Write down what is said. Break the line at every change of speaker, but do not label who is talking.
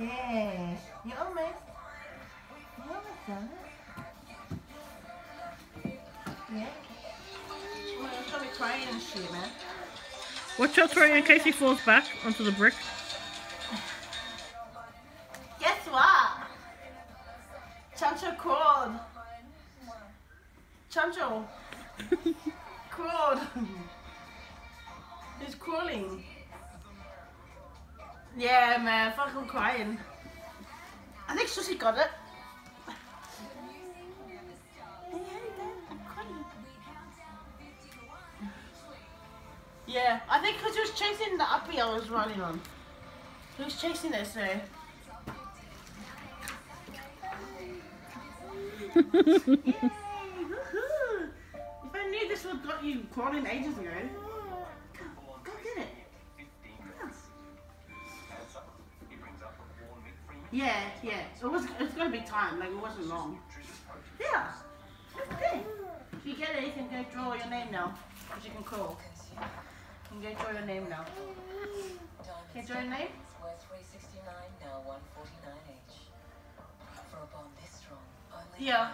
Yeah, you almost, you almost done it. Yeah. Well, it's probably crying and shit, man.
Watch out, for Tori, in case he falls back onto the brick.
Guess what? Chancho crawled. Chancho crawled. He's crawling. Yeah, man, uh, fucking crying. I think Susie got it. Yeah, I think because he was chasing the uppy I was running on. He was chasing it, so. Yay! Woohoo! If I knew this would got you crawling ages ago. Yeah, yeah. It was. It's gonna be time. Like it wasn't long. Yeah. Okay. If you get it, you can go draw your name now. Because you can crawl. You can go draw your name now. Can you draw your name?
369, now 149 each. For a bond this strong, only
Yeah.